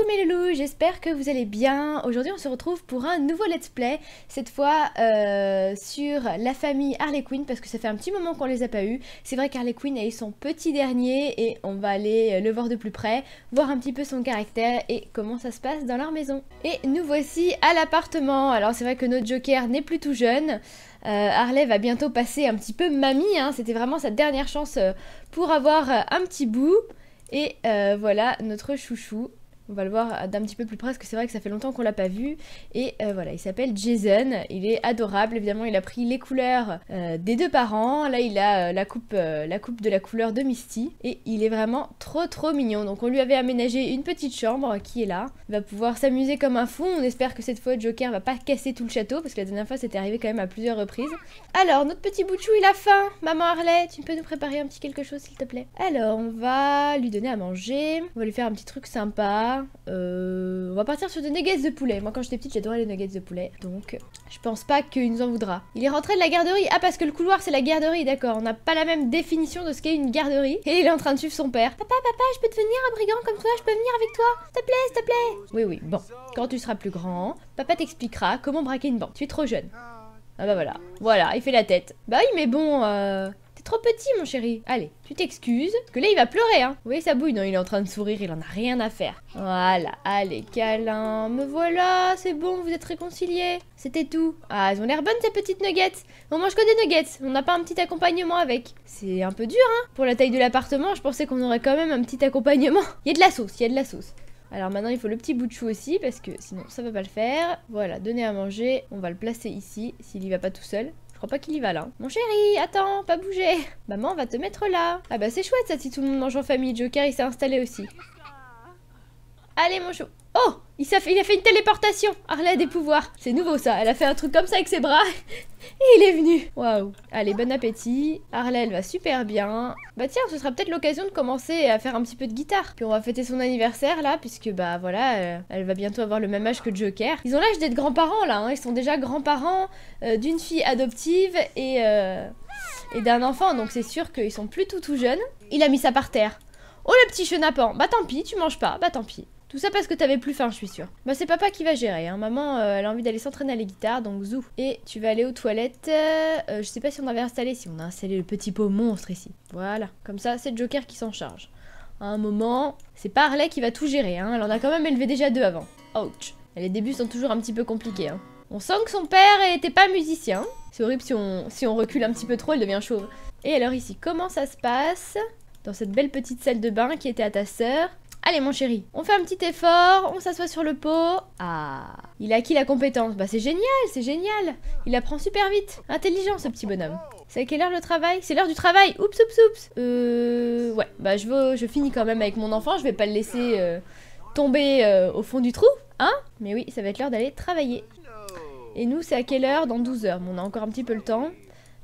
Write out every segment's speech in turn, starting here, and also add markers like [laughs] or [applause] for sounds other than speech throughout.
Coucou mes loulous, j'espère que vous allez bien. Aujourd'hui on se retrouve pour un nouveau let's play, cette fois euh, sur la famille Harley Quinn parce que ça fait un petit moment qu'on les a pas eu. C'est vrai qu'Harley Quinn a eu son petit dernier et on va aller euh, le voir de plus près, voir un petit peu son caractère et comment ça se passe dans leur maison. Et nous voici à l'appartement. Alors c'est vrai que notre Joker n'est plus tout jeune. Euh, Harley va bientôt passer un petit peu mamie, hein. c'était vraiment sa dernière chance pour avoir un petit bout. Et voilà notre chouchou on va le voir d'un petit peu plus près parce que c'est vrai que ça fait longtemps qu'on l'a pas vu. Et euh, voilà, il s'appelle Jason, il est adorable, évidemment il a pris les couleurs euh, des deux parents, là il a euh, la, coupe, la coupe de la couleur de Misty. Et il est vraiment trop trop mignon. Donc on lui avait aménagé une petite chambre qui est là, il va pouvoir s'amuser comme un fou, on espère que cette fois Joker va pas casser tout le château parce que la dernière fois c'était arrivé quand même à plusieurs reprises. Alors notre petit Bouchou il a faim, maman Harley tu peux nous préparer un petit quelque chose s'il te plaît? Alors on va lui donner à manger, on va lui faire un petit truc sympa, euh, on va partir sur des nuggets de poulet. Moi, quand j'étais petite, j'adorais les nuggets de poulet. Donc, je pense pas qu'il nous en voudra. Il est rentré de la garderie. Ah, parce que le couloir, c'est la garderie, d'accord. On n'a pas la même définition de ce qu'est une garderie. Et il est en train de suivre son père. Papa, papa, je peux devenir un brigand comme toi, je peux venir avec toi? S'il te plaît, s'il te plaît. Oui, oui, bon. Quand tu seras plus grand, papa t'expliquera comment braquer une banque. Tu es trop jeune. Ah bah voilà. Voilà, il fait la tête. Bah oui, mais bon. Euh, T'es trop petit, mon chéri. Allez, tu t'excuses. Parce que là, il va pleurer, hein. Vous voyez sa bouille? Non, il est en train de sourire, il en a rien à faire. Voilà, allez, câlin. Me voilà, c'est bon, vous êtes réconciliés. C'était tout. Ah, elles ont l'air bonnes, ces petites nuggets. On mange que des nuggets. On n'a pas un petit accompagnement avec. C'est un peu dur, hein. Pour la taille de l'appartement, je pensais qu'on aurait quand même un petit accompagnement. [laughs] Il y a de la sauce, il y a de la sauce. Alors maintenant il faut le petit bout de chou aussi parce que sinon ça va pas le faire. Voilà, donner à manger, on va le placer ici s'il y va pas tout seul. Je crois pas qu'il y va là. Mon chéri, attends, pas bouger Maman va te mettre là Ah bah c'est chouette ça si tout le monde mange en famille, Joker il s'est installé aussi. Allez, mon chou. Oh il, a fait, une téléportation Arla a des pouvoirs. C'est nouveau, ça. Elle a fait un truc comme ça avec ses bras. [laughs] Et il est venu. Waouh. Allez, bon appétit. Arla, elle va super bien. Bah tiens, ce sera peut-être l'occasion de commencer à faire un petit peu de guitare. Puis on va fêter son anniversaire, là, puisque, bah, voilà, euh, elle va bientôt avoir le même âge que Joker. Ils ont l'âge d'être grands-parents, là. Hein. Ils sont déjà grands-parents euh, d'une fille adoptive et... Euh, et d'un enfant, donc c'est sûr qu'ils sont plus tout tout jeunes. Il a mis ça par terre. Oh le petit chenapan, bah tant pis, tu manges pas, bah tant pis. Tout ça parce que t'avais plus faim, je suis sûre. Bah c'est papa qui va gérer, hein. maman euh, elle a envie d'aller s'entraîner à la guitare, donc zou. Et tu vas aller aux toilettes, euh, euh, je sais pas si on avait installé, si on a installé le petit pot monstre ici. Voilà, comme ça c'est le Joker qui s'en charge. À un moment, c'est pas Harley qui va tout gérer, hein. elle en a quand même élevé déjà deux avant. Ouch. Les débuts sont toujours un petit peu compliqués. Hein. On sent que son père était pas musicien. C'est horrible si on, si on recule un petit peu trop, elle devient chauve. Et alors ici, comment ça se passe Dans cette belle petite salle de bain qui était à ta sœur? Allez mon chéri, on fait un petit effort, on s'assoit sur le pot. Ah, il a acquis la compétence. Bah c'est génial, c'est génial. Il apprend super vite. Intelligent ce petit bonhomme. C'est à quelle heure le travail? C'est l'heure du travail. Oups, oups, oups. Euh, ouais, bah je veux, je finis quand même avec mon enfant. Je vais pas le laisser euh, tomber euh, au fond du trou, hein Mais oui, ça va être l'heure d'aller travailler. Et nous, c'est à quelle heure? Dans 12 heures. On a encore un petit peu le temps.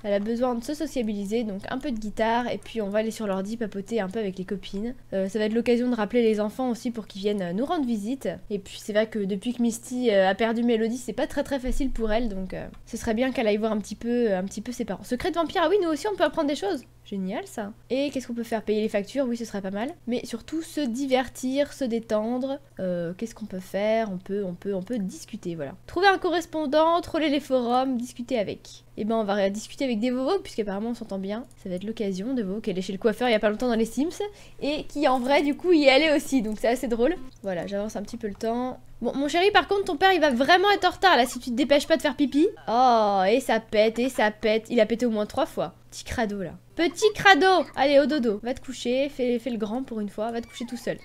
Elle a besoin de se sociabiliser, donc un peu de guitare, et puis on va aller sur l'ordi papoter un peu avec les copines. Euh, ça va être l'occasion de rappeler les enfants aussi pour qu'ils viennent euh, nous rendre visite. Et puis c'est vrai que depuis que Misty euh, a perdu Mélodie, c'est pas très très facile pour elle, donc ce serait bien qu'elle aille voir un petit peu, un petit peu ses parents. Secret de vampire, ah oui, nous aussi on peut apprendre des choses. Génial ça. Et qu'est-ce qu'on peut faire? Payer les factures, oui, ce serait pas mal. Mais surtout se divertir, se détendre. Euh, qu'est-ce qu'on peut faire? On peut, on peut, on peut discuter, voilà. Trouver un correspondant, troller les forums, discuter avec. Et ben on va discuter avec Devovo, puisqu'apparemment on s'entend bien. Ça va être l'occasion de Vovo qui est chez le coiffeur il y a pas longtemps dans les Sims et qui en vrai du coup y est allé aussi, donc c'est assez drôle. Voilà, j'avance un petit peu le temps. Bon, mon chéri, par contre, ton père, il va vraiment être en retard, là, si tu te dépêches pas de faire pipi. Oh, et ça pète, et ça pète. Il a pété au moins trois fois. Petit crado là. Petit crado Allez, au dodo. Va te coucher, fais, le grand pour une fois, va te coucher tout seul.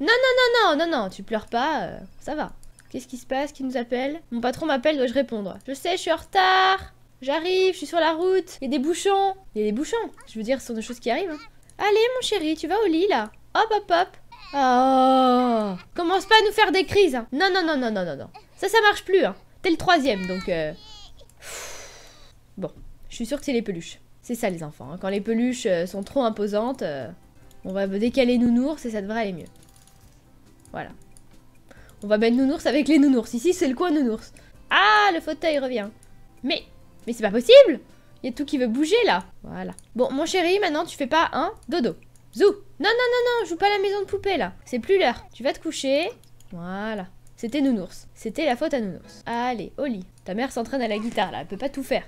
Non, non, non, non, non, non, tu pleures pas, euh, ça va. Qu'est-ce qui se passe Qui nous appelle? Mon patron m'appelle, dois-je répondre? Je sais, je suis en retard J'arrive, je suis sur la route, il y a des bouchons Il y a des bouchons, je veux dire, ce sont des choses qui arrivent. Hein. Allez mon chéri, tu vas au lit là Hop, hop, hop Oh Commence pas à nous faire des crises. Hein. Non, non, non, non, non, non, non. Ça, ça marche plus. Hein. T'es le troisième, donc... Euh, bon, je suis sûre que c'est les peluches. C'est ça les enfants. Hein. Quand les peluches euh, sont trop imposantes, euh, on va décaler nounours et ça devrait aller mieux. Voilà. On va mettre nounours avec les nounours. Ici, c'est le coin nounours. Ah, le fauteuil revient. Mais, mais c'est pas possible Il y a tout qui veut bouger, là. Voilà. Bon, mon chéri, maintenant, tu fais pas un dodo. Zou Non, non, non, non, joue pas à la maison de poupée, là. C'est plus l'heure. Tu vas te coucher. Voilà. C'était nounours. C'était la faute à nounours. Allez, au lit. Ta mère s'entraîne à la guitare, là. Elle peut pas tout faire.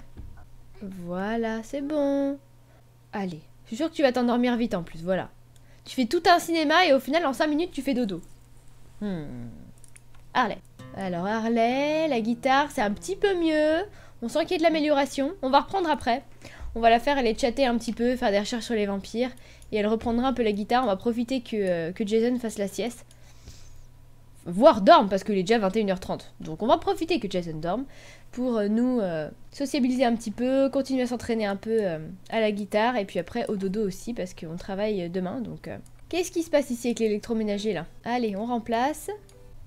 Voilà, c'est bon. Allez. Je suis sûre que tu vas t'endormir vite en plus, voilà. Tu fais tout un cinéma et au final en 5 minutes tu fais dodo. Hmm. Harley. Alors Harley, la guitare c'est un petit peu mieux. On sent qu'il y a de l'amélioration. On va reprendre après. On va la faire aller chatter un petit peu, faire des recherches sur les vampires. Et elle reprendra un peu la guitare. On va profiter que, euh, que Jason fasse la sieste. Voire dorme, parce qu'il est déjà 21h30. Donc on va profiter que Jason dorme pour euh, nous euh, sociabiliser un petit peu, continuer à s'entraîner un peu à la guitare. Et puis après au dodo aussi, parce qu'on travaille demain. Donc qu'est-ce qui se passe ici avec l'électroménager là? Allez, on remplace.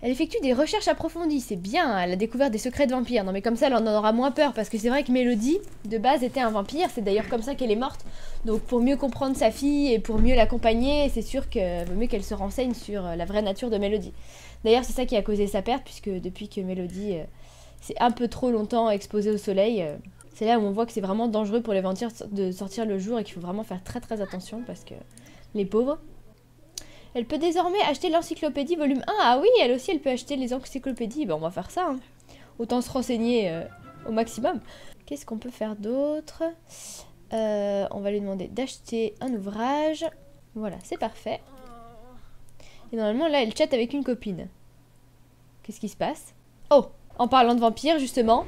Elle effectue des recherches approfondies, c'est bien, elle a découvert des secrets de vampires. Non mais comme ça, elle en aura moins peur, parce que c'est vrai que Mélodie, de base, était un vampire, c'est d'ailleurs comme ça qu'elle est morte. Donc pour mieux comprendre sa fille et pour mieux l'accompagner, c'est sûr que vaut mieux qu'elle se renseigne sur euh, la vraie nature de Mélodie. D'ailleurs, c'est ça qui a causé sa perte, puisque depuis que Mélodie euh, s'est un peu trop longtemps exposée au soleil, euh, c'est là où on voit que c'est vraiment dangereux pour les vampires de sortir le jour et qu'il faut vraiment faire très très attention, parce que les pauvres, elle peut désormais acheter l'encyclopédie volume 1. Ah oui, elle aussi, elle peut acheter les encyclopédies. Ben, on va faire ça. Hein. Autant se renseigner euh, au maximum. Qu'est-ce qu'on peut faire d'autre? On va lui demander d'acheter un ouvrage. Voilà, c'est parfait. Et normalement, là, elle chatte avec une copine. Qu'est-ce qui se passe? Oh En parlant de vampire, justement.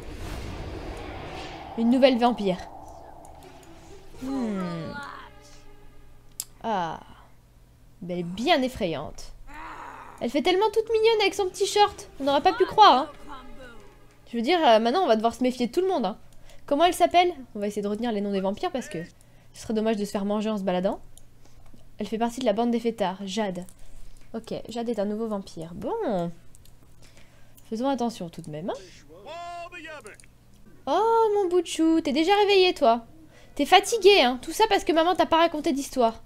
Une nouvelle vampire. Hmm. Ah elle est bien effrayante. Elle fait tellement toute mignonne avec son petit short. On n'aurait pas pu croire. Hein. Je veux dire, euh, maintenant on va devoir se méfier de tout le monde. Hein. Comment elle s'appelle? On va essayer de retenir les noms des vampires parce que ce serait dommage de se faire manger en se baladant. Elle fait partie de la bande des fêtards. Jade. Ok, Jade est un nouveau vampire. Bon. Faisons attention tout de même. Hein. Oh mon bout t'es déjà réveillé toi. T'es fatigué, hein. Tout ça parce que maman t'a pas raconté d'histoire.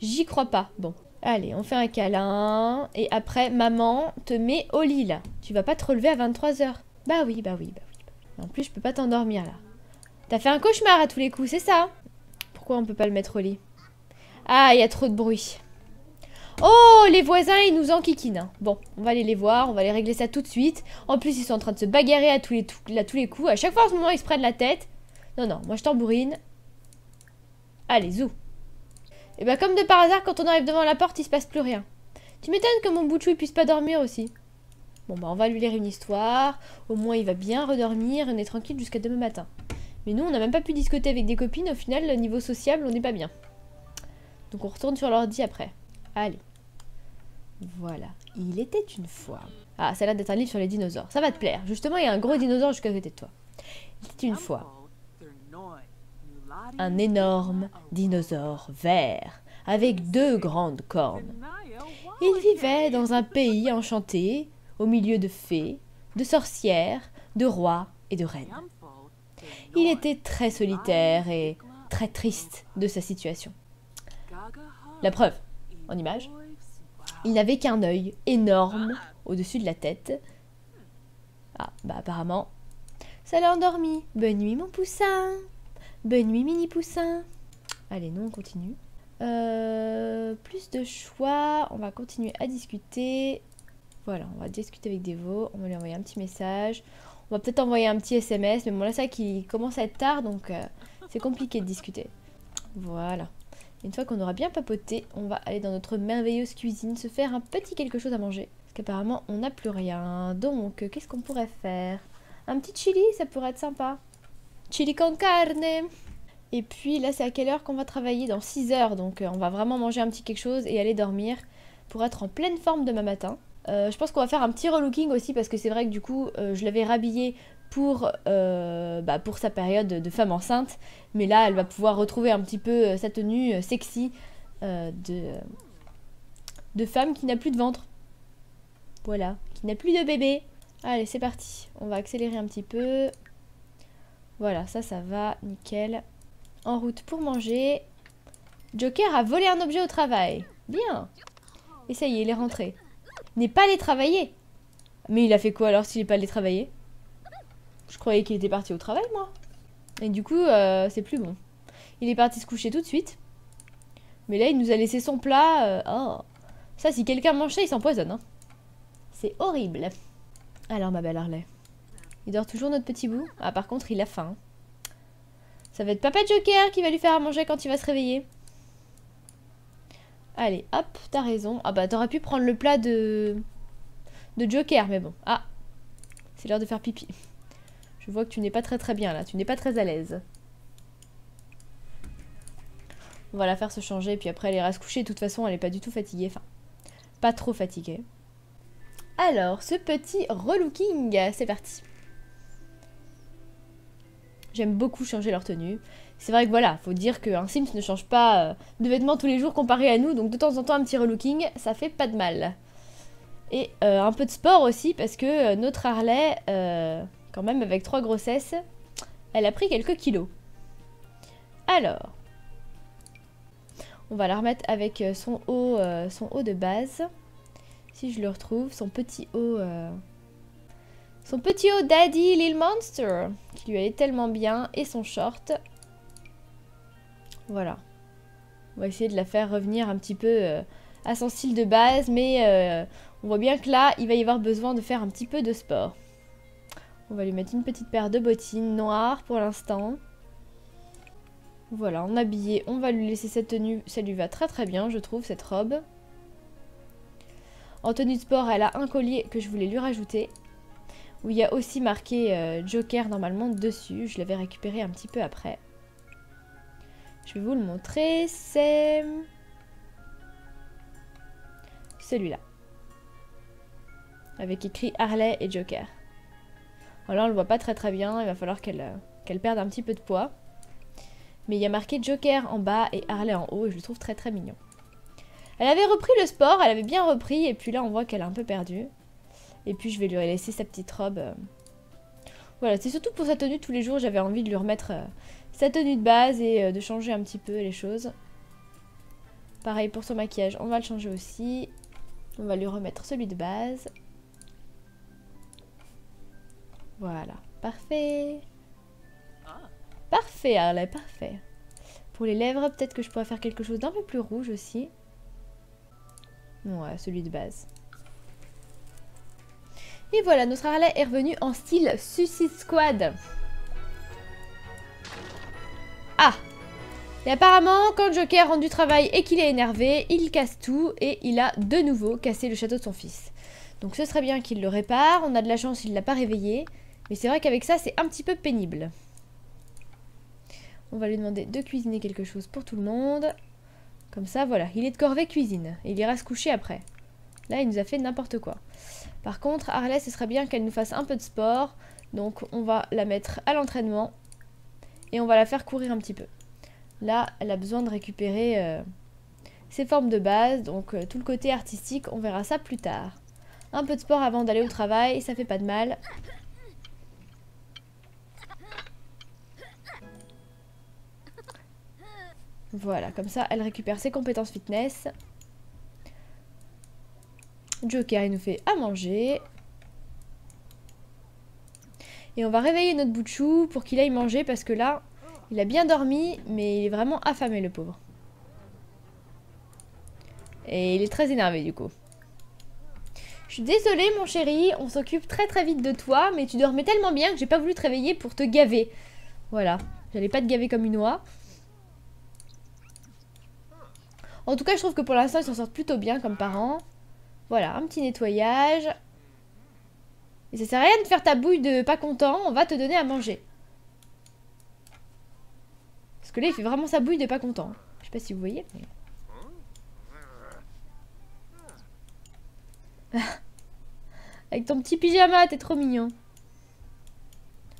J'y crois pas. Bon. Allez, on fait un câlin. Et après, maman te met au lit, là. Tu vas pas te relever à 23h. Bah oui, bah oui, bah oui. En plus, je peux pas t'endormir, là. T'as fait un cauchemar à tous les coups, c'est ça? Pourquoi on peut pas le mettre au lit? Ah, il y a trop de bruit. Oh, les voisins, ils nous enquiquinent. Bon, on va aller les voir, on va aller régler ça tout de suite. En plus, ils sont en train de se bagarrer à tous les, coups. À chaque fois, en ce moment, ils se prennent la tête. Non, non, moi je tambourine. Allez, zou. Et bah comme de par hasard, quand on arrive devant la porte, il se passe plus rien. Tu m'étonnes que mon bout puisse pas dormir aussi. Bon bah on va lui lire une histoire, au moins il va bien redormir, on est tranquille jusqu'à demain matin. Mais nous on n'a même pas pu discuter avec des copines, au final niveau sociable on n'est pas bien. Donc on retourne sur l'ordi après. Allez. Voilà. Il était une fois. Ah, ça a l'air d'être un livre sur les dinosaures. Ça va te plaire. Justement, il y a un gros dinosaure jusqu'à côté de toi. Il était une fois un énorme dinosaure vert avec deux grandes cornes. Il vivait dans un pays enchanté, au milieu de fées, de sorcières, de rois et de reines. Il était très solitaire et très triste de sa situation. La preuve, en image, il n'avait qu'un œil énorme au-dessus de la tête. Ah, bah apparemment, ça l'a endormi. Bonne nuit mon poussin Bonne nuit, mini poussin. Allez, nous, on continue. Euh, plus de choix. On va continuer à discuter. Voilà, on va discuter avec Devo. On va lui envoyer un petit message. On va peut-être envoyer un petit SMS. Mais bon, là, ça qui commence à être tard, donc euh, c'est compliqué de discuter. Voilà. Une fois qu'on aura bien papoté, on va aller dans notre merveilleuse cuisine se faire un petit quelque chose à manger. Parce qu'apparemment, on n'a plus rien. Donc, qu'est-ce qu'on pourrait faire? Un petit chili, ça pourrait être sympa. Chili con carne. Et puis là, c'est à quelle heure qu'on va travailler? Dans 6 heures. Donc euh, on va vraiment manger un petit quelque chose et aller dormir pour être en pleine forme demain matin. Euh, je pense qu'on va faire un petit relooking aussi parce que c'est vrai que du coup, euh, je l'avais rhabillée pour, bah, pour sa période de femme enceinte. Mais là, elle va pouvoir retrouver un petit peu sa tenue sexy de, de femme qui n'a plus de ventre. Voilà, qui n'a plus de bébé. Allez, c'est parti. On va accélérer un petit peu. Voilà, ça, ça va, nickel. En route pour manger. Joker a volé un objet au travail. Bien. Et ça y est, il est rentré. N'est pas allé travailler. Mais il a fait quoi alors s'il n'est pas allé travailler? Je croyais qu'il était parti au travail, moi. Et du coup, euh, c'est plus bon. Il est parti se coucher tout de suite. Mais là, il nous a laissé son plat. Euh, oh. Ça, si quelqu'un mange ça, il s'empoisonne. Hein. C'est horrible. Alors, ma belle Harley. Il dort toujours notre petit bout? Ah, par contre, il a faim. Ça va être Papa Joker qui va lui faire à manger quand il va se réveiller. Allez, hop, t'as raison. Ah bah, t'aurais pu prendre le plat de... de Joker, mais bon. Ah, c'est l'heure de faire pipi. Je vois que tu n'es pas très très bien là, tu n'es pas très à l'aise. On va la faire se changer, puis après elle ira se coucher. De toute façon, elle n'est pas du tout fatiguée. Enfin, pas trop fatiguée. Alors, ce petit relooking, c'est parti. J'aime beaucoup changer leur tenue. C'est vrai que voilà, faut dire qu'un Sims ne change pas euh, de vêtements tous les jours comparé à nous, donc de temps en temps un petit relooking, ça fait pas de mal. Et euh, un peu de sport aussi, parce que euh, notre Harley, quand même avec trois grossesses, elle a pris quelques kilos. Alors, on va la remettre avec son haut, son haut de base. Si je le retrouve, son petit haut... Son petit haut Daddy Lil Monster, qui lui allait tellement bien, et son short. Voilà. On va essayer de la faire revenir un petit peu euh, à son style de base, mais euh, on voit bien que là, il va y avoir besoin de faire un petit peu de sport. On va lui mettre une petite paire de bottines noires pour l'instant. Voilà, en habillé, on va lui laisser cette tenue. Ça lui va très très bien, je trouve, cette robe. En tenue de sport, elle a un collier que je voulais lui rajouter où il y a aussi marqué euh, Joker normalement dessus. Je l'avais récupéré un petit peu après. Je vais vous le montrer. C'est celui-là. Avec écrit Harley et Joker. Voilà, on le voit pas très très bien. Il va falloir qu'elle euh, qu'elle perde un petit peu de poids. Mais il y a marqué Joker en bas et Harley en haut. Et je le trouve très très mignon. Elle avait repris le sport. Elle avait bien repris. Et puis là, on voit qu'elle a un peu perdu. Et puis je vais lui laisser sa petite robe. Euh. Voilà, c'est surtout pour sa tenue tous les jours, j'avais envie de lui remettre euh, sa tenue de base et euh, de changer un petit peu les choses. Pareil pour son maquillage, on va le changer aussi. On va lui remettre celui de base. Voilà, parfait. Parfait, Harley, parfait. Pour les lèvres, peut-être que je pourrais faire quelque chose d'un peu plus rouge aussi. Ouais, celui de base. Et voilà, notre Harley est revenu en style Suicide Squad. Ah Et apparemment, quand Joker rentre du travail et qu'il est énervé, il casse tout et il a de nouveau cassé le château de son fils. Donc ce serait bien qu'il le répare. On a de la chance, il ne l'a pas réveillé. Mais c'est vrai qu'avec ça, c'est un petit peu pénible. On va lui demander de cuisiner quelque chose pour tout le monde. Comme ça, voilà. Il est de corvée cuisine. Il ira se coucher après. Là, il nous a fait n'importe quoi. Par contre, Harley, ce serait bien qu'elle nous fasse un peu de sport. Donc, on va la mettre à l'entraînement. Et on va la faire courir un petit peu. Là, elle a besoin de récupérer euh, ses formes de base. Donc, euh, tout le côté artistique, on verra ça plus tard. Un peu de sport avant d'aller au travail, ça fait pas de mal. Voilà, comme ça, elle récupère ses compétences fitness. Joker, il nous fait à manger. Et on va réveiller notre bout de chou pour qu'il aille manger parce que là, il a bien dormi, mais il est vraiment affamé le pauvre. Et il est très énervé du coup. Je suis désolée mon chéri, on s'occupe très très vite de toi, mais tu dormais tellement bien que j'ai pas voulu te réveiller pour te gaver. Voilà, j'allais pas te gaver comme une oie. En tout cas, je trouve que pour l'instant, ils s'en sortent plutôt bien comme parents. Voilà, un petit nettoyage. Et ça sert à rien de faire ta bouille de pas content, on va te donner à manger. Parce que là, il fait vraiment sa bouille de pas content. Je sais pas si vous voyez. [laughs] Avec ton petit pyjama, t'es trop mignon.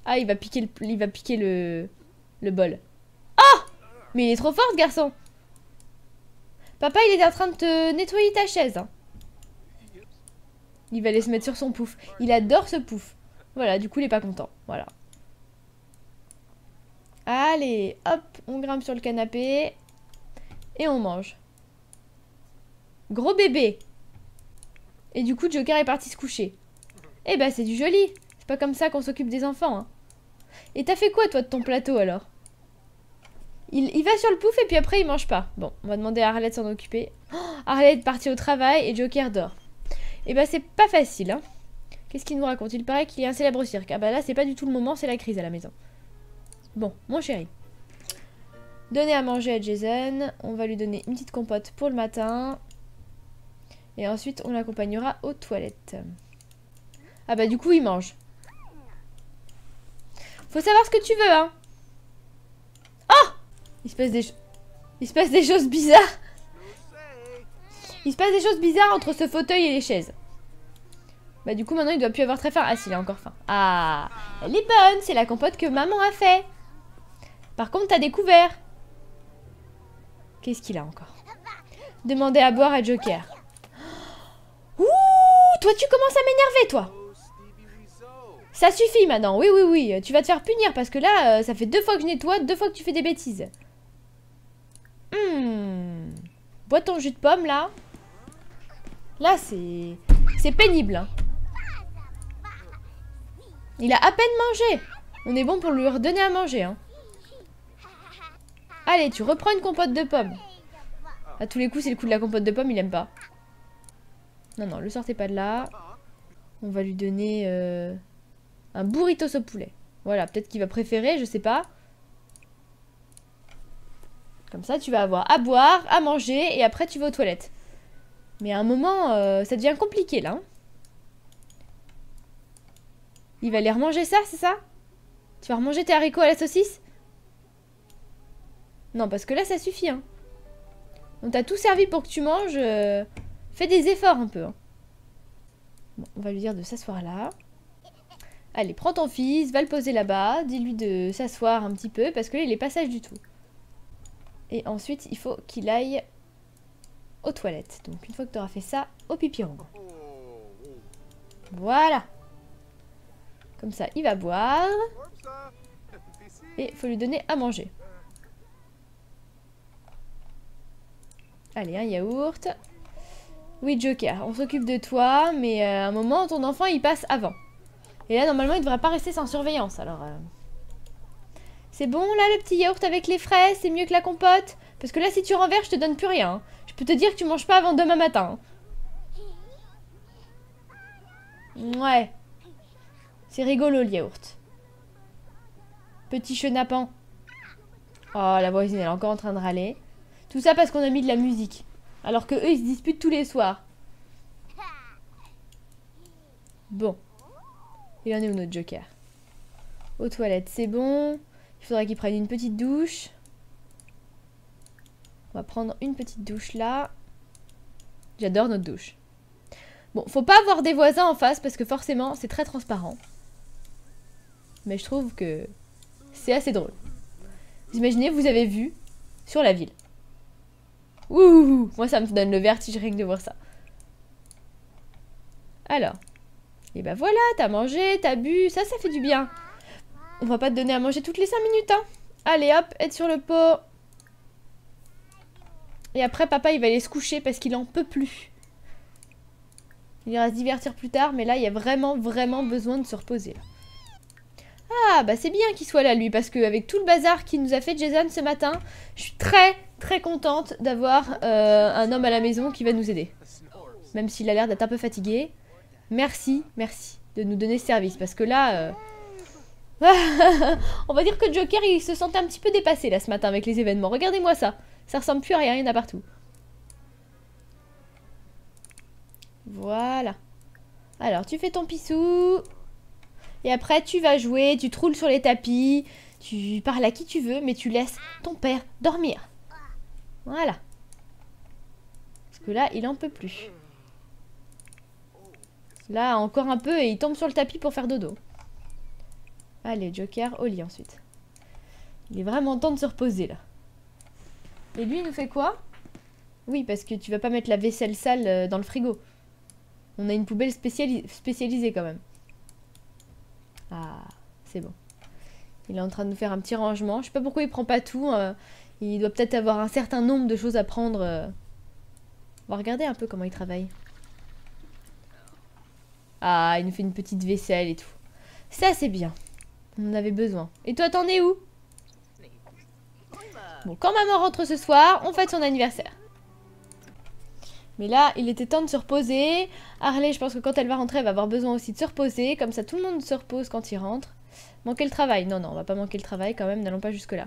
Ah, il va piquer le, il va piquer le, le bol. Oh Mais il est trop fort, ce garçon. Papa, il est en train de te nettoyer ta chaise. Hein. Il va aller se mettre sur son pouf. Il adore ce pouf. Voilà, du coup, il est pas content. Voilà. Allez, hop, on grimpe sur le canapé. Et on mange. Gros bébé. Et du coup, Joker est parti se coucher. Eh ben, c'est du joli. C'est pas comme ça qu'on s'occupe des enfants. Hein. Et t'as fait quoi, toi, de ton plateau, alors? Il, va sur le pouf et puis après, il mange pas. Bon, on va demander à Arlette s'en occuper. Oh, Arlette est partie au travail et Joker dort. Et bah c'est pas facile. Hein. Qu'est-ce qu'il nous raconte? Il paraît qu'il y a un célèbre cirque. Ah bah là c'est pas du tout le moment, c'est la crise à la maison. Bon, mon chéri. Donner à manger à Jason. On va lui donner une petite compote pour le matin. Et ensuite on l'accompagnera aux toilettes. Ah bah du coup il mange. Faut savoir ce que tu veux hein. Oh Il se passe des, il se passe des choses bizarres. Il se passe des choses bizarres entre ce fauteuil et les chaises. Bah du coup maintenant il doit plus avoir très faim. Ah s'il a encore faim. Ah Elle est bonne, c'est la compote que maman a fait. Par contre t'as découvert. Qu'est-ce qu'il a encore? Demander à boire à Joker. [gasps] Ouh Toi tu commences à m'énerver toi ça suffit maintenant, oui, oui, oui. Tu vas te faire punir parce que là, euh, ça fait deux fois que je nettoie, deux fois que tu fais des bêtises. Hum. Bois ton jus de pomme, là. Là, c'est... C'est pénible. Hein. Il a à peine mangé. On est bon pour lui redonner à manger. Hein. Allez, tu reprends une compote de pommes. À tous les coups, c'est le coup de la compote de pommes, il aime pas. Non, non, le sortez pas de là. On va lui donner... Euh, un burrito au poulet. Voilà, peut-être qu'il va préférer, je sais pas. Comme ça, tu vas avoir à boire, à manger, et après tu vas aux toilettes. Mais à un moment, euh, ça devient compliqué, là. Hein. Il va aller remanger ça, c'est ça? Tu vas remanger tes haricots à la saucisse? Non, parce que là, ça suffit, hein. On t'a tout servi pour que tu manges. Euh, fais des efforts, un peu. Hein. Bon, on va lui dire de s'asseoir là. Allez, prends ton fils, va le poser là-bas, dis-lui de s'asseoir un petit peu, parce que là, il est pas sage du tout. Et ensuite, il faut qu'il aille aux toilettes. Donc, une fois que tu auras fait ça, au pipiron. Voilà. Comme ça, il va boire. Et faut lui donner à manger. Allez, un yaourt. Oui, Joker, on s'occupe de toi, mais euh, à un moment, ton enfant, il passe avant. Et là, normalement, il devrait pas rester sans surveillance, alors... Euh. C'est bon, là, le petit yaourt avec les fraises C'est mieux que la compote? Parce que là, si tu renverses, je te donne plus rien. Je peux te dire que tu manges pas avant demain matin. Ouais. C'est rigolo, le yaourt. Petit chenapan. Oh, la voisine, elle est encore en train de râler. Tout ça parce qu'on a mis de la musique. Alors que eux, ils se disputent tous les soirs. Bon. Il en est où notre joker? Aux toilettes, c'est bon. Il faudrait qu'il prenne une petite douche. On va prendre une petite douche là. J'adore notre douche. Bon, faut pas avoir des voisins en face parce que forcément, c'est très transparent. Mais je trouve que c'est assez drôle. Vous imaginez, vous avez vu sur la ville. Ouh, moi ça me donne le vertige rien que de voir ça. Alors, et ben voilà, t'as mangé, t'as bu, ça, ça fait du bien. On va pas te donner à manger toutes les 5 minutes, hein. Allez, hop, aide sur le pot. Et après, papa, il va aller se coucher parce qu'il en peut plus. Il ira se divertir plus tard, mais là, il y a vraiment, vraiment besoin de se reposer. Ah, bah c'est bien qu'il soit là, lui, parce qu'avec tout le bazar qu'il nous a fait Jason ce matin, je suis très, très contente d'avoir euh, un homme à la maison qui va nous aider. Même s'il a l'air d'être un peu fatigué. Merci, merci de nous donner service. Parce que là... Euh, [laughs] on va dire que Joker, il se sentait un petit peu dépassé là ce matin avec les événements. Regardez-moi ça. Ça ressemble plus à rien, il y en a partout. Voilà. Alors, tu fais ton pissou. Et après, tu vas jouer, tu te roules sur les tapis. Tu parles à qui tu veux, mais tu laisses ton père dormir. Voilà. Parce que là, il en peut plus. Là, encore un peu et il tombe sur le tapis pour faire dodo. Allez, Joker, au lit ensuite. Il est vraiment temps de se reposer, là. Et lui, il nous fait quoi? Oui, parce que tu vas pas mettre la vaisselle sale euh, dans le frigo. On a une poubelle spécialisée quand même. Ah, c'est bon. Il est en train de nous faire un petit rangement. Je sais pas pourquoi il prend pas tout. Euh. il doit peut-être avoir un certain nombre de choses à prendre. Euh. On va regarder un peu comment il travaille. Ah, il nous fait une petite vaisselle et tout. Ça, c'est bien. On en avait besoin. Et toi, t'en es où? Bon, quand maman rentre ce soir, on fête son anniversaire. Mais là, il était temps de se reposer. Harley, je pense que quand elle va rentrer, elle va avoir besoin aussi de se reposer. Comme ça, tout le monde se repose quand il rentre. Manquer le travail. Non, non, on va pas manquer le travail quand même. N'allons pas jusque-là.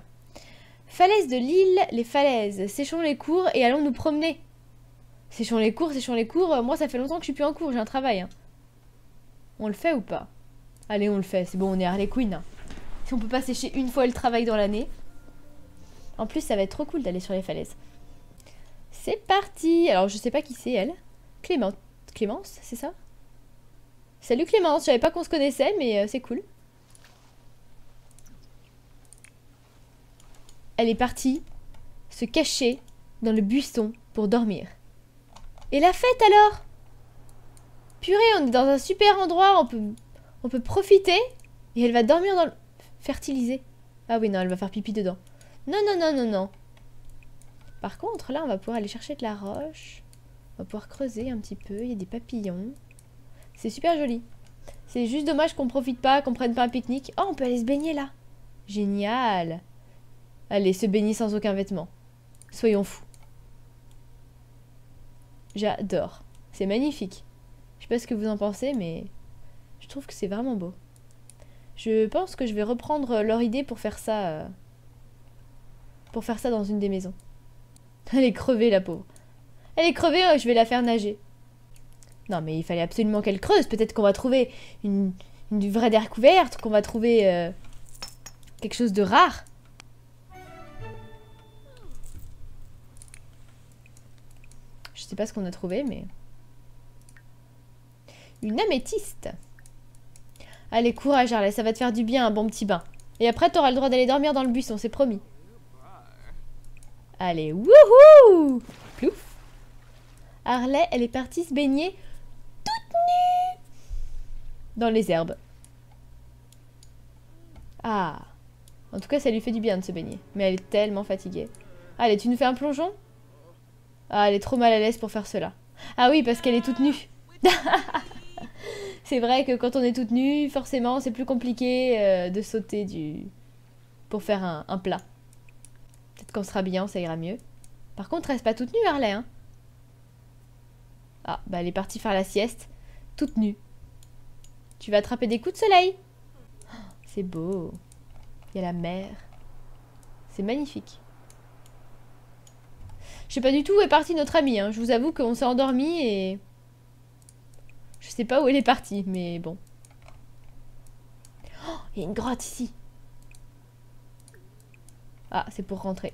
Falaise de l'île, les falaises. Séchons les cours et allons nous promener. Séchons les cours, séchons les cours. Moi, ça fait longtemps que je suis plus en cours. J'ai un travail. Hein. On le fait ou pas? Allez, on le fait. C'est bon, on est Harley Quinn. Hein. Si on peut pas sécher une fois le travail dans l'année. En plus, ça va être trop cool d'aller sur les falaises. C'est parti Alors, je sais pas qui c'est, elle. Clément. Clémence, c'est ça? Salut Clémence, je savais pas qu'on se connaissait, mais euh, c'est cool. Elle est partie se cacher dans le buisson pour dormir. Et la fête alors? Purée, on est dans un super endroit, on peut, on peut profiter. Et elle va dormir dans le... Fertiliser. Ah oui, non, elle va faire pipi dedans. Non, non, non, non, non. Par contre, là, on va pouvoir aller chercher de la roche. On va pouvoir creuser un petit peu. Il y a des papillons. C'est super joli. C'est juste dommage qu'on profite pas, qu'on prenne pas un pique-nique. Oh, on peut aller se baigner là. Génial. Allez, se baigner sans aucun vêtement. Soyons fous. J'adore. C'est magnifique. Je sais pas ce que vous en pensez, mais je trouve que c'est vraiment beau. Je pense que je vais reprendre leur idée pour faire ça. Pour faire ça dans une des maisons. [laughs] Elle est crevée, la pauvre. Elle est crevée, je vais la faire nager. Non, mais il fallait absolument qu'elle creuse. Peut-être qu'on va trouver une, vraie découverte, qu'on va trouver euh, quelque chose de rare. Je sais pas ce qu'on a trouvé, mais... Une améthyste. Allez, courage, Harley, ça va te faire du bien, un bon petit bain. Et après, t'auras le droit d'aller dormir dans le buisson, c'est promis. Allez, wouhou Plouf Harley, elle est partie se baigner toute nue dans les herbes. Ah En tout cas, ça lui fait du bien de se baigner. Mais elle est tellement fatiguée. Allez, tu nous fais un plongeon? Ah, elle est trop mal à l'aise pour faire cela. Ah oui, parce qu'elle est toute nue. [laughs] c'est vrai que quand on est toute nue, forcément, c'est plus compliqué euh, de sauter du... pour faire un plat. Peut-être qu'en se rhabillant, ça ira mieux. Par contre, reste pas toute nue, Harley. Hein ah, bah elle est partie faire la sieste. Toute nue. Tu vas attraper des coups de soleil. Oh, c'est beau. Il y a la mer. C'est magnifique. Je sais pas du tout où est partie notre amie. Hein. Je vous avoue qu'on s'est endormi et... Je sais pas où elle est partie, mais bon. Oh, il y a une grotte ici. Ah, c'est pour rentrer.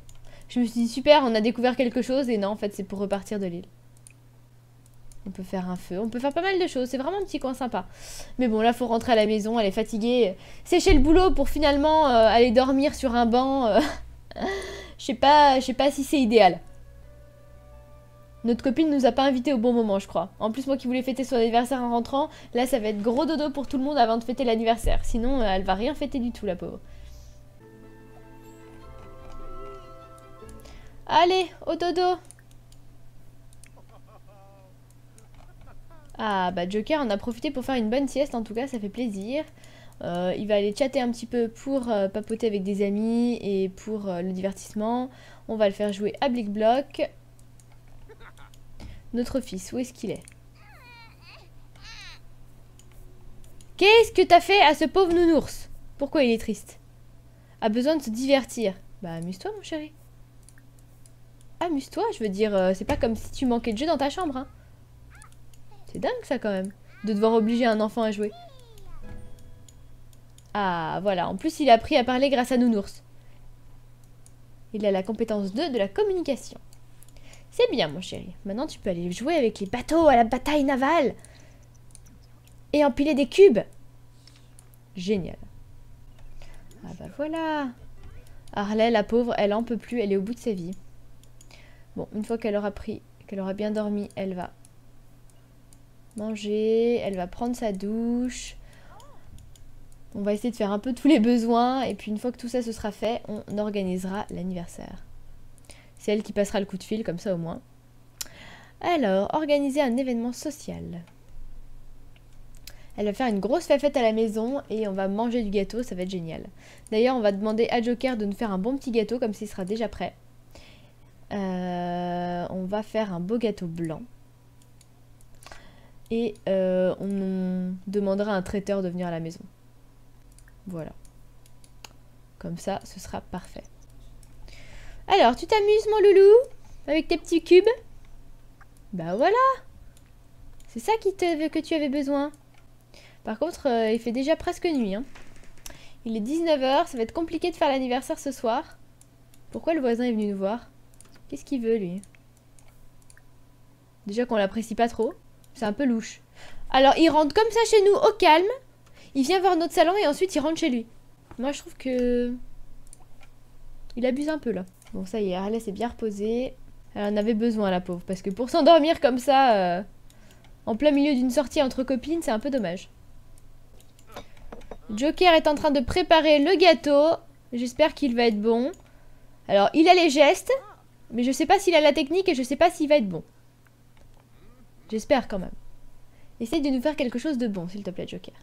Je me suis dit, super, on a découvert quelque chose. Et non, en fait, c'est pour repartir de l'île. On peut faire un feu. On peut faire pas mal de choses. C'est vraiment un petit coin sympa. Mais bon, là, faut rentrer à la maison. Elle est fatiguée. Sécher le boulot pour finalement euh, aller dormir sur un banc. Euh. [laughs] je sais pas, pas si c'est idéal. Notre copine nous a pas invités au bon moment, je crois. En plus, moi qui voulais fêter son anniversaire en rentrant, là, ça va être gros dodo pour tout le monde avant de fêter l'anniversaire. Sinon, euh, elle va rien fêter du tout, la pauvre. Allez, au dodo Ah bah Joker on a profité pour faire une bonne sieste en tout cas ça fait plaisir. Euh, il va aller chatter un petit peu pour euh, papoter avec des amis et pour euh, le divertissement. On va le faire jouer à Blick Block. Notre fils, où est-ce qu'il est, Qu'est-ce que t'as fait à ce pauvre nounours? Pourquoi il est triste? A besoin de se divertir. Bah amuse-toi mon chéri amuse-toi, je veux dire, euh, c'est pas comme si tu manquais de jeu dans ta chambre. Hein. C'est dingue ça quand même, de devoir obliger un enfant à jouer. Ah, voilà, en plus il a appris à parler grâce à Nounours. Il a la compétence 2 de la communication. C'est bien mon chéri, maintenant tu peux aller jouer avec les bateaux à la bataille navale. Et empiler des cubes. Génial. Ah bah voilà. Harley, la pauvre, elle en peut plus, elle est au bout de sa vie. Bon, une fois qu'elle aura pris, qu'elle aura bien dormi, elle va manger, elle va prendre sa douche. On va essayer de faire un peu tous les besoins et puis une fois que tout ça se sera fait, on organisera l'anniversaire. C'est elle qui passera le coup de fil, comme ça au moins. Alors, organiser un événement social. Elle va faire une grosse fête à la maison et on va manger du gâteau, ça va être génial. D'ailleurs, on va demander à Joker de nous faire un bon petit gâteau comme s'il sera déjà prêt. Euh, on va faire un beau gâteau blanc. Et euh, on demandera à un traiteur de venir à la maison. Voilà. Comme ça, ce sera parfait. Alors, tu t'amuses, mon loulou Avec tes petits cubes? Bah voilà C'est ça qui te, que tu avais besoin. Par contre, euh, il fait déjà presque nuit. Hein. Il est 19h, ça va être compliqué de faire l'anniversaire ce soir. Pourquoi le voisin est venu nous voir? Qu'est-ce qu'il veut, lui? Déjà qu'on l'apprécie pas trop. C'est un peu louche. Alors, il rentre comme ça chez nous, au calme. Il vient voir notre salon et ensuite il rentre chez lui. Moi, je trouve que... Il abuse un peu, là. Bon, ça y est, Harley s'est bien reposée. Elle en avait besoin, la pauvre. Parce que pour s'endormir comme ça, euh, en plein milieu d'une sortie entre copines, c'est un peu dommage. Joker est en train de préparer le gâteau. J'espère qu'il va être bon. Alors, il a les gestes. Mais je sais pas s'il a la technique et je sais pas s'il va être bon. J'espère quand même. Essaye de nous faire quelque chose de bon, s'il te plaît, Joker.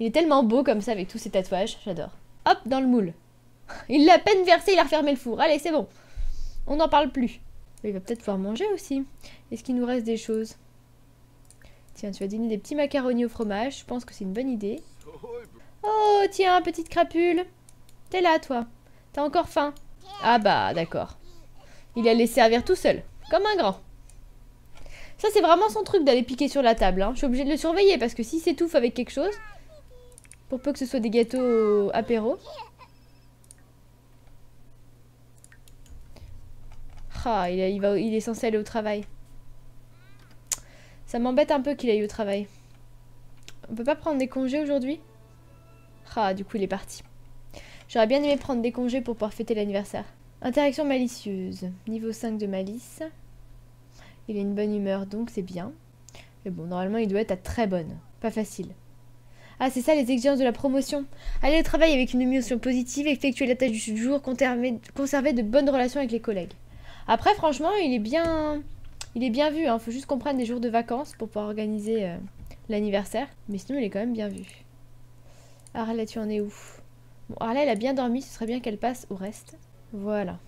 Il est tellement beau comme ça avec tous ses tatouages. J'adore. Hop, dans le moule. [laughs] Il l'a à peine versé, il a refermé le four. Allez, c'est bon. On n'en parle plus. Il va peut-être pouvoir manger aussi. Est-ce qu'il nous reste des choses? Tiens, tu vas dîner des petits macaronis au fromage. Je pense que c'est une bonne idée. Oh, tiens, petite crapule. T'es là, toi. T'as encore faim? Ah bah, d'accord. Il allait servir tout seul. Comme un grand. Ça, c'est vraiment son truc d'aller piquer sur la table. Hein. Je suis obligée de le surveiller parce que s'il s'étouffe avec quelque chose, pour peu que ce soit des gâteaux apéro. Ah, il, est censé aller au travail. Ça m'embête un peu qu'il aille au travail. On peut pas prendre des congés aujourd'hui? Ah, du coup, il est parti. J'aurais bien aimé prendre des congés pour pouvoir fêter l'anniversaire. Interaction malicieuse. Niveau 5 de malice. Il a une bonne humeur, donc c'est bien. Mais bon, normalement, il doit être à très bonne. Pas facile. Ah, c'est ça les exigences de la promotion. Aller au travail avec une émotion positive, effectuer la tâche du jour, conserver de bonnes relations avec les collègues. Après, franchement, il est bien, il est bien vu. Il hein. faut juste qu'on prenne des jours de vacances pour pouvoir organiser euh, l'anniversaire. Mais sinon, il est quand même bien vu. Arla, tu en es où? Bon, Arla, elle a bien dormi. Ce serait bien qu'elle passe au reste. Voilà.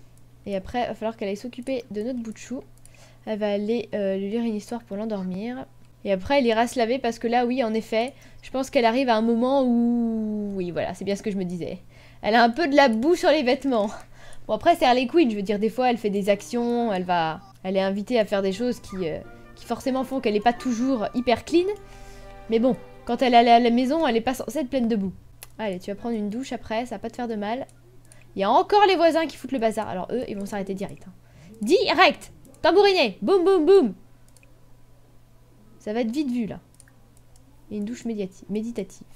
Et après, il va falloir qu'elle aille s'occuper de notre bout de chou. Elle va aller euh, lui lire une histoire pour l'endormir. Et après, elle ira se laver parce que là, oui, en effet, je pense qu'elle arrive à un moment où... Oui, voilà, c'est bien ce que je me disais. Elle a un peu de la boue sur les vêtements. Bon, après, c'est Harley Quinn, je veux dire, des fois, elle fait des actions, elle va... Elle est invitée à faire des choses qui, euh, qui forcément font qu'elle n'est pas toujours hyper clean. Mais bon, quand elle est à la maison, elle n'est pas censée être pleine de boue. Allez, tu vas prendre une douche après, ça va pas te faire de mal. Il y a encore les voisins qui foutent le bazar. Alors eux, ils vont s'arrêter direct. Hein. Direct Tambouriné Boum, boum, boum Ça va être vite vu, là. Et une douche méditative.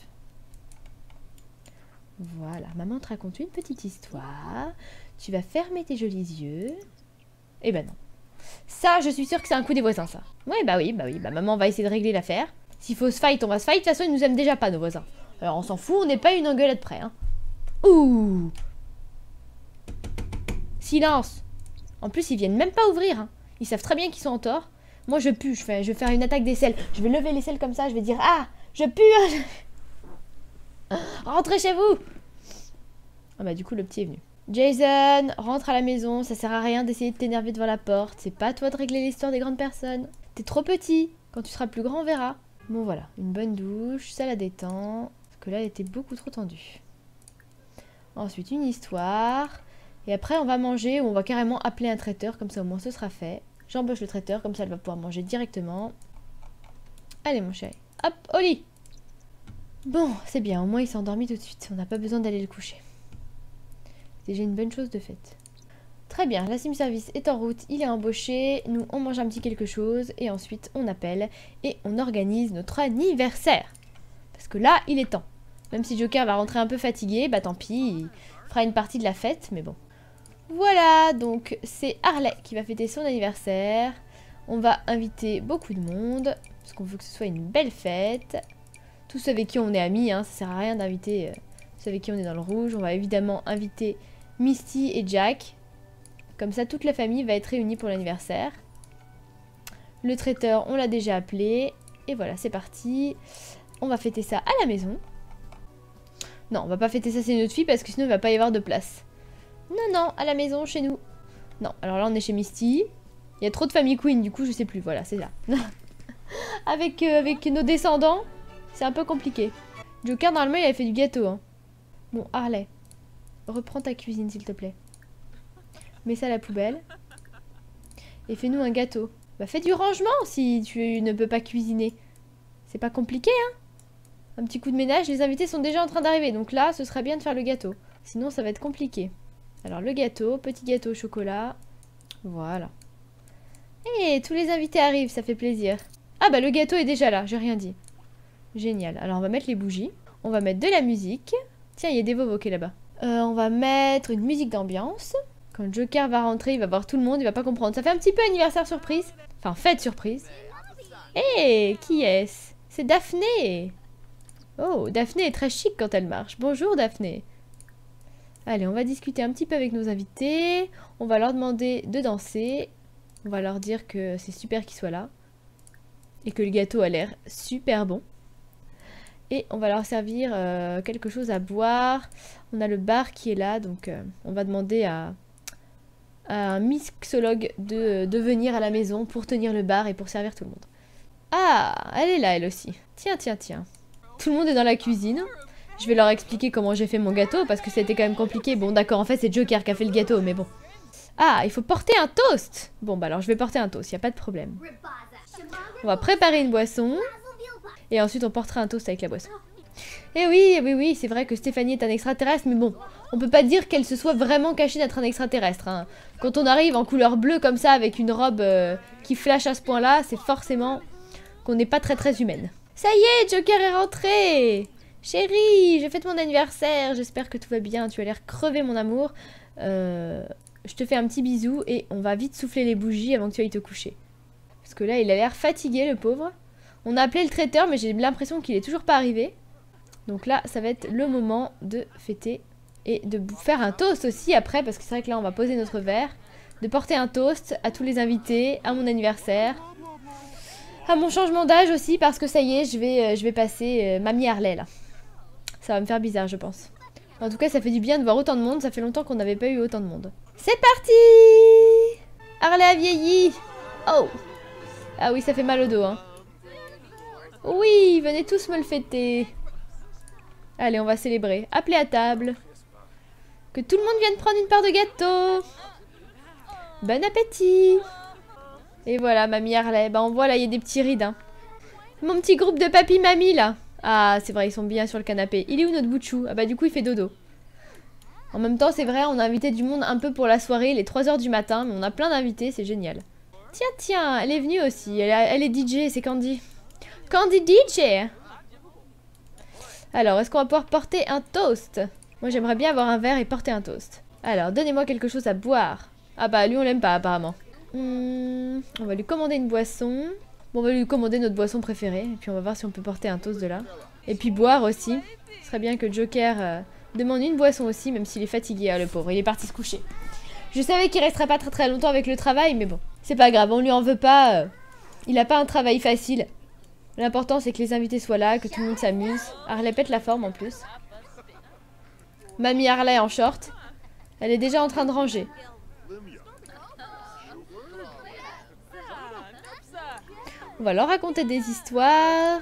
Voilà, maman te raconte une petite histoire. Tu vas fermer tes jolis yeux. Eh ben non. Ça, je suis sûre que c'est un coup des voisins, ça. Ouais, bah oui, bah oui. Bah maman va essayer de régler l'affaire. S'il faut se fight, on va se fight. De toute façon, ils nous aiment déjà pas, nos voisins. Alors, on s'en fout, on n'est pas une engueulade près, hein. Ouh Silence En plus, ils viennent même pas ouvrir, hein. Ils savent très bien qu'ils sont en tort. Moi, je pue, je, vais faire une attaque des selles. Je vais lever les selles comme ça, je vais dire Ah, je pue [laughs] Rentrez chez vous Ah bah du coup, le petit est venu. Jason, rentre à la maison, ça sert à rien d'essayer de t'énerver devant la porte. C'est pas toi de régler l'histoire des grandes personnes. T'es trop petit. Quand tu seras plus grand, on verra. Bon voilà, une bonne douche, ça la détend. Parce que là, elle était beaucoup trop tendue. Ensuite, une histoire. Et après, on va manger ou on va carrément appeler un traiteur, comme ça au moins ce sera fait. J'embauche le traiteur, comme ça elle va pouvoir manger directement. Allez mon chéri. Hop, au lit Bon, c'est bien, au moins il s'est endormi tout de suite. On n'a pas besoin d'aller le coucher. C'est déjà une bonne chose de faite. Très bien, la sim service est en route, il est embauché, nous on mange un petit quelque chose et ensuite on appelle et on organise notre anniversaire. Parce que là, il est temps. Même si Joker va rentrer un peu fatigué, bah tant pis, il fera une partie de la fête, mais bon. Voilà, donc c'est Harley qui va fêter son anniversaire. On va inviter beaucoup de monde, parce qu'on veut que ce soit une belle fête. Tous ceux avec qui on est amis, hein, ça sert à rien d'inviter euh, ceux avec qui on est dans le rouge. On va évidemment inviter Misty et Jack. Comme ça, toute la famille va être réunie pour l'anniversaire. Le traiteur, on l'a déjà appelé. Et voilà, c'est parti. On va fêter ça à la maison. Non, on va pas fêter ça c'est notre fille parce que sinon il va pas y avoir de place. Non, non, à la maison, chez nous. Non, alors là, on est chez Misty. Il y a trop de famille Queen, du coup, je sais plus. Voilà, c'est ça. [laughs] avec, euh, avec nos descendants, c'est un peu compliqué. Joker, normalement, il avait fait du gâteau. Hein. Bon, Harley, reprends ta cuisine, s'il te plaît. Mets ça à la poubelle. Et fais-nous un gâteau. Bah, fais du rangement si tu ne peux pas cuisiner. C'est pas compliqué, hein Un petit coup de ménage, les invités sont déjà en train d'arriver. Donc là, ce serait bien de faire le gâteau. Sinon, ça va être compliqué. Alors, le gâteau, petit gâteau au chocolat. Voilà. Et tous les invités arrivent, ça fait plaisir. Ah bah le gâteau est déjà là, j'ai rien dit. Génial. Alors on va mettre les bougies. On va mettre de la musique. Tiens, il y a des Vovo qui est là-bas. Euh, on va mettre une musique d'ambiance. Quand le Joker va rentrer, il va voir tout le monde, il va pas comprendre. Ça fait un petit peu anniversaire surprise. Enfin, fête surprise. Hé, qui est-ce? C'est Daphné Oh, Daphné est très chic quand elle marche. Bonjour Daphné. Allez, on va discuter un petit peu avec nos invités. On va leur demander de danser. On va leur dire que c'est super qu'ils soient là. Et que le gâteau a l'air super bon. Et on va leur servir euh, quelque chose à boire. On a le bar qui est là, donc euh, on va demander à, un mixologue de, de, venir à la maison pour tenir le bar et pour servir tout le monde. Ah, elle est là, elle aussi. Tiens, tiens, tiens. Tout le monde est dans la cuisine. Je vais leur expliquer comment j'ai fait mon gâteau parce que c'était quand même compliqué. Bon, d'accord, en fait, c'est Joker qui a fait le gâteau, mais bon. Ah, il faut porter un toast Bon, bah alors je vais porter un toast, il a pas de problème. On va préparer une boisson. Et ensuite, on portera un toast avec la boisson. Eh oui, oui, oui, c'est vrai que Stéphanie est un extraterrestre, mais bon, on peut pas dire qu'elle se soit vraiment cachée d'être un extraterrestre. Hein. Quand on arrive en couleur bleue comme ça, avec une robe euh, qui flash à ce point-là, c'est forcément qu'on n'est pas très très humaine. Ça y est, Joker est rentré Chérie, j'ai fait mon anniversaire, j'espère que tout va bien, tu as l'air crevé mon amour. Euh, je te fais un petit bisou et on va vite souffler les bougies avant que tu ailles te coucher. Parce que là, il a l'air fatigué, le pauvre. On a appelé le traiteur, mais j'ai l'impression qu'il est toujours pas arrivé. Donc là, ça va être le moment de fêter et de faire un toast aussi après, parce que c'est vrai que là, on va poser notre verre. De porter un toast à tous les invités, à mon anniversaire, à mon changement d'âge aussi, parce que ça y est, je vais, euh, je vais passer euh, Mamie Harley là. Ça va me faire bizarre, je pense. En tout cas, ça fait du bien de voir autant de monde. Ça fait longtemps qu'on n'avait pas eu autant de monde. C'est parti Harley a vieilli Oh Ah oui, ça fait mal au dos, hein. Oui, venez tous me le fêter. Allez, on va célébrer. Appelez à table. Que tout le monde vienne prendre une part de gâteau. Bon appétit Et voilà, mamie Harley. Bah, on voit là, il y a des petits rides. Hein. Mon petit groupe de papy-mamie, là. Ah, c'est vrai, ils sont bien sur le canapé. Il est où notre bout de chou Ah bah du coup, il fait dodo. En même temps, c'est vrai, on a invité du monde un peu pour la soirée, les 3h du matin, mais on a plein d'invités, c'est génial. Tiens, tiens, elle est venue aussi. Elle, est DJ, c'est Candy. Candy DJ Alors, est-ce qu'on va pouvoir porter un toast? Moi, j'aimerais bien avoir un verre et porter un toast. Alors, donnez-moi quelque chose à boire. Ah bah, lui, on l'aime pas, apparemment. Hmm, on va lui commander une boisson. Bon, on va lui commander notre boisson préférée. Et puis, on va voir si on peut porter un toast de là. Et puis, boire aussi. Ce serait bien que Joker... Euh, demande une boisson aussi, même s'il est fatigué, hein, le pauvre. Il est parti se coucher. Je savais qu'il resterait pas très très longtemps avec le travail, mais bon. C'est pas grave, on lui en veut pas. Euh, il a pas un travail facile. L'important, c'est que les invités soient là, que tout le monde s'amuse. Harley pète la forme en plus. Mamie Harley en short. Elle est déjà en train de ranger. On va leur raconter des histoires.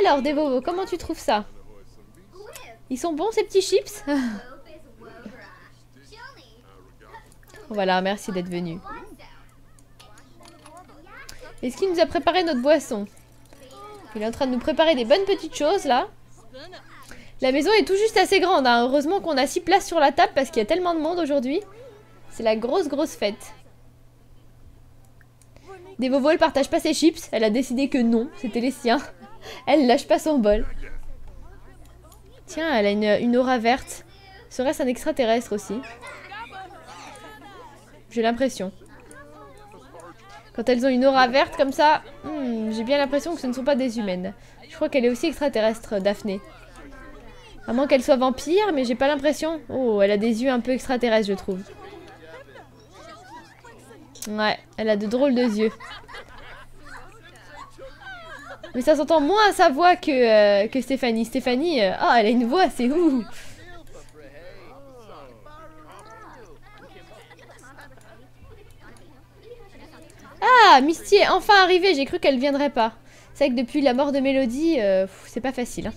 Alors, Devo, comment tu trouves ça? Ils sont bons ces petits chips? [laughs] Voilà, merci d'être venu. Est-ce qu'il nous a préparé notre boisson? Il est en train de nous préparer des bonnes petites choses là. La maison est tout juste assez grande. Hein. Heureusement qu'on a six places sur la table parce qu'il y a tellement de monde aujourd'hui. C'est la grosse grosse fête. Devovo, elle partage pas ses chips. Elle a décidé que non, c'était les siens. Elle lâche pas son bol. Tiens, elle a une, aura verte. Serait-ce un extraterrestre aussi? J'ai l'impression. Quand elles ont une aura verte comme ça, hmm, j'ai bien l'impression que ce ne sont pas des humaines. Je crois qu'elle est aussi extraterrestre, Daphné. À moins qu'elle soit vampire, mais j'ai pas l'impression. Oh, elle a des yeux un peu extraterrestres, je trouve. Ouais, elle a de drôles de yeux. Mais ça s'entend moins à sa voix que, euh, que Stéphanie. Stéphanie, euh, ah, elle a une voix, c'est ouh Ah, Misty est enfin arrivée, j'ai cru qu'elle viendrait pas. C'est vrai que depuis la mort de Mélodie, euh, c'est pas facile. Hein.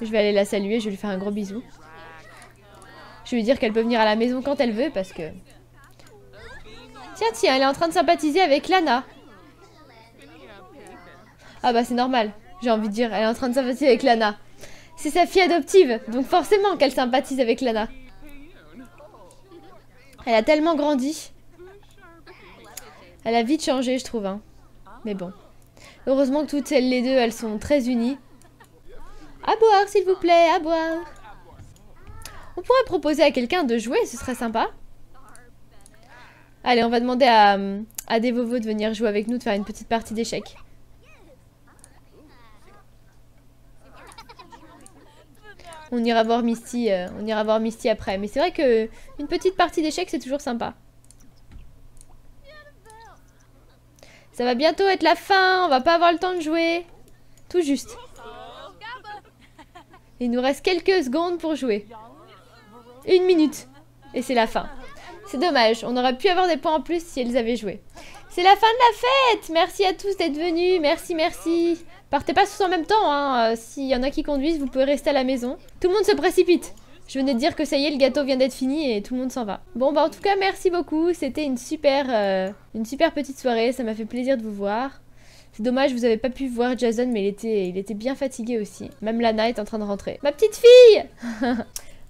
Je vais aller la saluer, je vais lui faire un gros bisou. Je vais lui dire qu'elle peut venir à la maison quand elle veut parce que... Tiens, tiens, elle est en train de sympathiser avec Lana. Ah bah c'est normal, j'ai envie de dire, elle est en train de sympathiser avec Lana. C'est sa fille adoptive, donc forcément qu'elle sympathise avec Lana. Elle a tellement grandi. Elle a vite changé, je trouve. Hein. Mais bon. Heureusement que toutes les deux, elles sont très unies. À boire, s'il vous plaît, à boire. On pourrait proposer à quelqu'un de jouer, ce serait sympa. Allez, on va demander à, à des vovos de venir jouer avec nous, de faire une petite partie d'échecs. On ira voir Misty, euh, on ira voir Misty après. Mais c'est vrai que une petite partie d'échecs, c'est toujours sympa. Ça va bientôt être la fin, on va pas avoir le temps de jouer. Tout juste. Il nous reste quelques secondes pour jouer. Une minute. Et c'est la fin. C'est dommage, on aurait pu avoir des points en plus si elles avaient joué. C'est la fin de la fête Merci à tous d'être venus, merci, merci. Partez pas tous en même temps, hein. Euh, s'il y en a qui conduisent, vous pouvez rester à la maison. Tout le monde se précipite je venais de dire que ça y est, le gâteau vient d'être fini et tout le monde s'en va. Bon bah en tout cas merci beaucoup, c'était une super, euh, une super petite soirée, ça m'a fait plaisir de vous voir. C'est dommage, vous avez pas pu voir Jason, mais il était, il était bien fatigué aussi. Même Lana est en train de rentrer. Ma petite fille [laughs]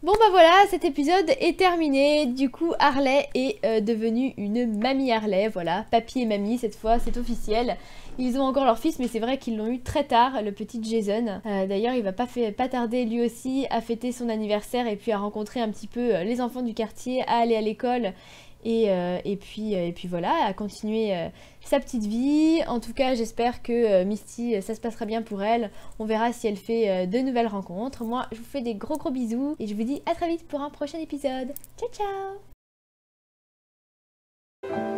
Bon bah voilà, cet épisode est terminé. Du coup, Harley est euh, devenue une mamie Harley. Voilà, papy et mamie cette fois, c'est officiel. Ils ont encore leur fils, mais c'est vrai qu'ils l'ont eu très tard, le petit Jason. Euh, d'ailleurs, il va pas, pas tarder lui aussi à fêter son anniversaire et puis à rencontrer un petit peu euh, les enfants du quartier, à aller à l'école euh, euh, et, puis, voilà, à continuer euh, sa petite vie. En tout cas, j'espère que Misty, ça se passera bien pour elle. On verra si elle fait de nouvelles rencontres. Moi, je vous fais des gros gros bisous et je vous dis à très vite pour un prochain épisode. Ciao ciao